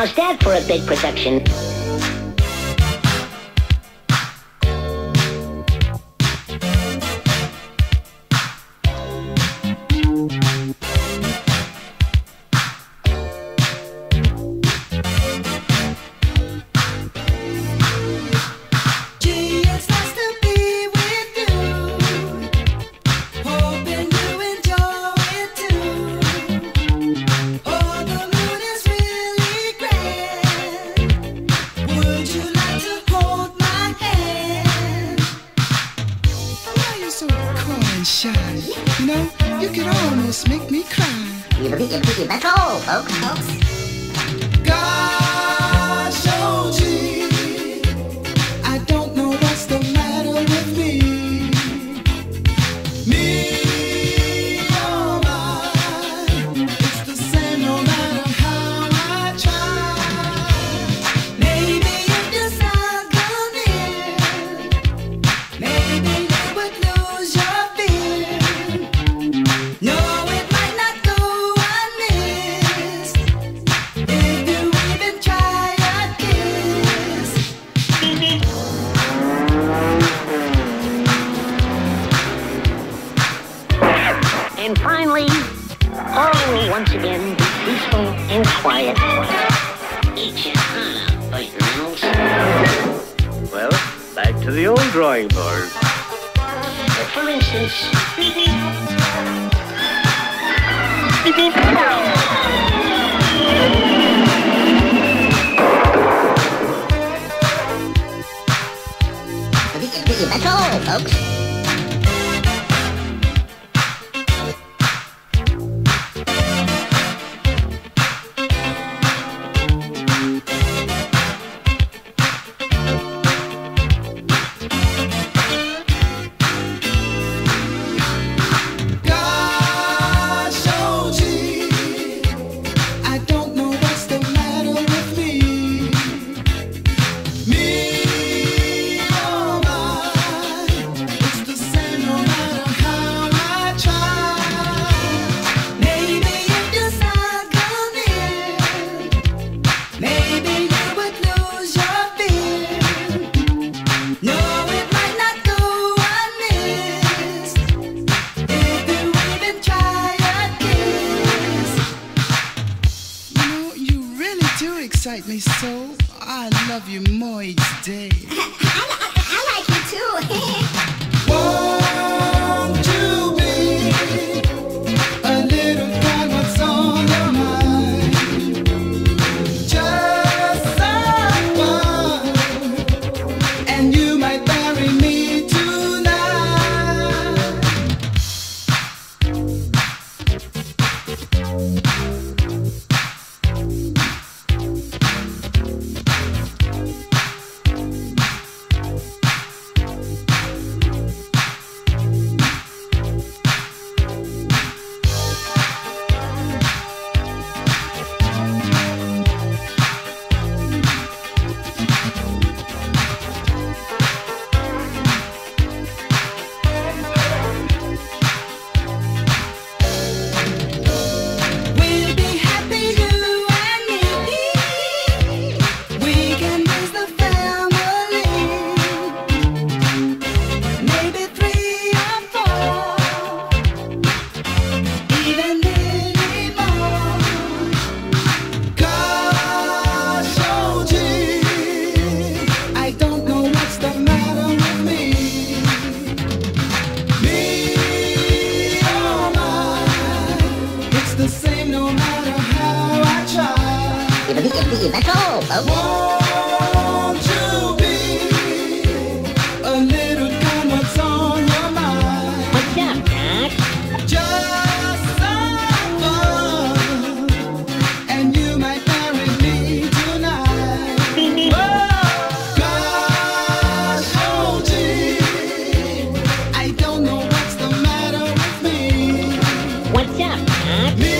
How's that for a big production. sunshine. You know, you could almost make me cry. We will be Let's go, folks. folks. Will once again be peaceful and quiet. It's Hana, Bite Reynolds. Well, back to the old drawing board. For instance, beep beep. Beep beep. That's all, folks. me so. I love you more each day. Thì nó biết cái gì ta không? Won't you be a little Music.